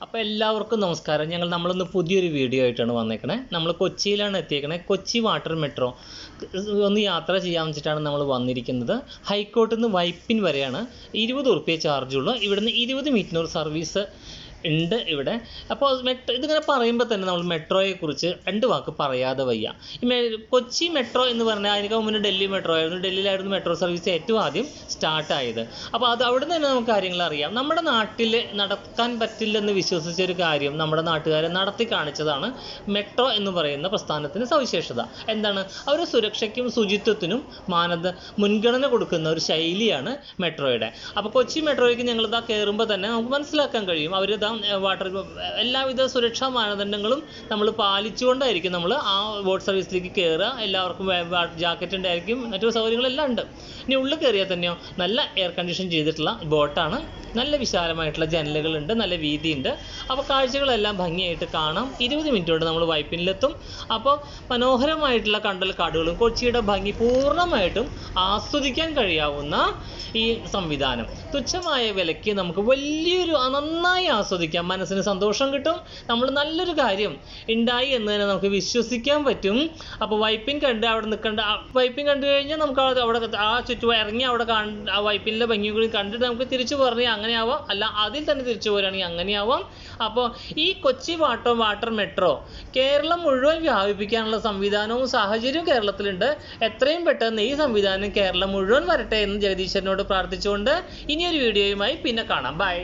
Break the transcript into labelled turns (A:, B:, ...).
A: അപ്പോൾ എല്ലാവർക്കും നമസ്കാരം. ഞങ്ങൾ നമ്മളൊന്ന് പുതിയൊരു വീഡിയോ ആയിട്ടാണ് വന്നേക്കണേ. നമ്മൾ കൊച്ചിയിലാണ് എത്തിയേക്കണേ. Kochi water metro. ഒന്ന് യാത്ര ചെയ്യാൻ വെച്ചിട്ടാണ് നമ്മൾ വന്നിരിക്കുന്നത്. ഹൈക്കോട്ടിൽ നിന്ന് വൈപ്പിൻ വരെയാണ്. ഇരുപത് ഉറുപ്പ്യ ചാർജുള്ളൂ. ഇവിടുന്ന് ഇരുപത് മിനിറ്റിനൊരു സർവീസ് ഉണ്ട് ഇവിടെ. അപ്പോൾ മെട്രോ ഇതിങ്ങനെ പറയുമ്പോൾ തന്നെ നമ്മൾ മെട്രോയെ കുറിച്ച് രണ്ട് വാക്ക് പറയാതെ വയ്യ. കൊച്ചി മെട്രോ എന്ന് പറഞ്ഞാൽ അതിനൊക്കെ മുന്നേ ഡൽഹി മെട്രോ ആയിരുന്നു. ഡൽഹിയിലായിരുന്നു മെട്രോ സർവീസ് ഏറ്റവും ആദ്യം സ്റ്റാർട്ടായത് അപ്പോൾ അത് അവിടെ നിന്ന് തന്നെ നമുക്ക് കാര്യങ്ങൾ അറിയാം. നമ്മുടെ നാട്ടിൽ നടക്കാൻ പറ്റില്ലെന്ന് വിശ്വസിച്ച ഒരു കാര്യം നമ്മുടെ നാട്ടുകാരെ നടത്തി കാണിച്ചതാണ് മെട്രോ എന്ന് പറയുന്ന പ്രസ്ഥാനത്തിന് സവിശേഷത. എന്താണ്? അവർ സുരക്ഷയ്ക്കും ശുചിത്വത്തിനും മാനദ മുൻഗണന കൊടുക്കുന്ന ഒരു ശൈലിയാണ് മെട്രോയുടെ. അപ്പോൾ കൊച്ചി മെട്രോയ്ക്ക് ഞങ്ങളിതാ കയറുമ്പോൾ തന്നെ നമുക്ക് മനസ്സിലാക്കാൻ കഴിയും. അവർ വാട്ടർ എല്ലാവിധ സുരക്ഷാ മാനദണ്ഡങ്ങളും നമ്മൾ പാലിച്ചുകൊണ്ടായിരിക്കും നമ്മൾ ആ ബോട്ട് സർവീസിലേക്ക് കയറുക എല്ലാവർക്കും ജാക്കറ്റ് ഉണ്ടായിരിക്കും. മറ്റു സൗകര്യങ്ങളെല്ലാം ഉണ്ട്. ഇനി ഉള്ളിൽ കയറിയാൽ തന്നെയോ നല്ല എയർ കണ്ടീഷൻ ചെയ്തിട്ടുള്ള ബോട്ടാണ്. നല്ല വിശാലമായിട്ടുള്ള ജനലുകളുണ്ട് നല്ല വീതിയുണ്ട്. അപ്പോൾ കാഴ്ചകളെല്ലാം ഭംഗിയായിട്ട് കാണാം. ഇരുപത് മിനിറ്റ് കൊണ്ട് നമ്മൾ വൈപ്പിനിലെത്തും. അപ്പോൾ മനോഹരമായിട്ടുള്ള കണ്ടൽ കാടുകളും കൊച്ചിയുടെ ഭംഗി പൂർണമായിട്ടും ആസ്വദിക്കാൻ കഴിയാവുന്ന ഈ സംവിധാനം. തുച്ഛമായ വിലയ്ക്ക് നമുക്ക് വലിയൊരു നന്നായി ആസ്വദിക്കാം. മനസ്സിന് സന്തോഷം കിട്ടും. നമ്മൾ നല്ലൊരു കാര്യം ഉണ്ടായി എന്ന് തന്നെ നമുക്ക് വിശ്വസിക്കാൻ പറ്റും. അപ്പോൾ വൈപ്പിൻ കണ്ട് അവിടെ നിൽക്കേണ്ട വൈപ്പിൻ കണ്ടു കഴിഞ്ഞാൽ നമുക്ക് അവിടെ ആ ചുറ്റും ഇറങ്ങി അവിടെ ആ വൈപ്പിന്റെ ഭംഗി കൂടി കണ്ടിട്ട് നമുക്ക് തിരിച്ചു പറഞ്ഞാൽ അങ്ങനെ ആവാം അല്ല അതിൽ തന്നെ തിരിച്ചു പോരുകയാണെങ്കിൽ അങ്ങനെയാവാം. അപ്പോൾ ഈ Kochi water water metro Keralam മുഴുവൻ വ്യാപിപ്പിക്കാനുള്ള സംവിധാനവും സാഹചര്യവും കേരളത്തിലുണ്ട്. എത്രയും പെട്ടെന്ന് ഈ സംവിധാനം കേരളം മുഴുവൻ വരട്ടെ എന്ന് ജഗദീശ്വരനോട് പ്രാർത്ഥിച്ചുകൊണ്ട് ഇനിയൊരു വീഡിയോയുമായി പിന്നെ കാണാം. ബൈ